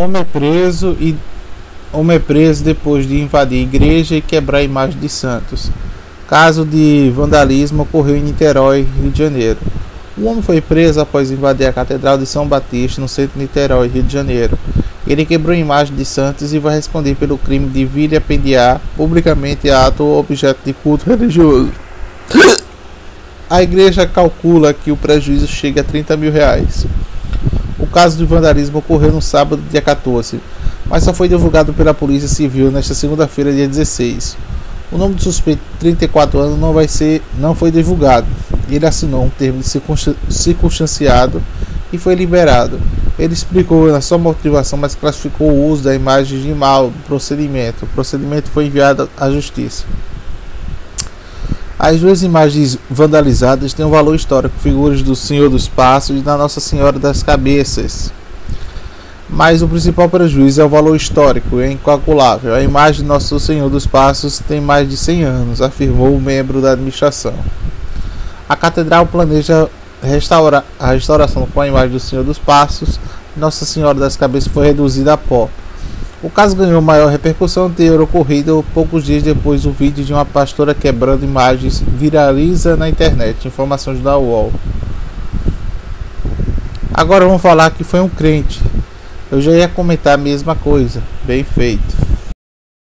Homem preso e homem preso depois de invadir igreja e quebrar a imagem de santos. Caso de vandalismo ocorreu em Niterói, Rio de Janeiro. O homem foi preso após invadir a Catedral de São Batista no centro de Niterói, Rio de Janeiro. Ele quebrou a imagem de santos e vai responder pelo crime de vilipendiar publicamente ato ou objeto de culto religioso. A igreja calcula que o prejuízo chega a 30 mil reais. Caso de vandalismo ocorreu no sábado, dia 14, mas só foi divulgado pela Polícia Civil nesta segunda-feira, dia 16. O nome do suspeito, 34 anos, não vai ser, não foi divulgado. Ele assinou um termo de circunstanciado e foi liberado. Ele explicou na sua motivação, mas classificou o uso da imagem de mal procedimento. O procedimento foi enviado à justiça. As duas imagens vandalizadas têm um valor histórico, figuras do Senhor dos Passos e da Nossa Senhora das Cabeças. Mas o principal prejuízo é o valor histórico, é incalculável. A imagem de Nosso Senhor dos Passos tem mais de 100 anos, afirmou o membro da administração. A catedral planeja restaurar a restauração com a imagem do Senhor dos Passos. Nossa Senhora das Cabeças foi reduzida a pó. O caso ganhou maior repercussão ter ocorrido poucos dias depois do vídeo de uma pastora quebrando imagens viraliza na internet. Informações da UOL. Agora vamos falar que foi um crente. Eu já ia comentar a mesma coisa. Bem feito.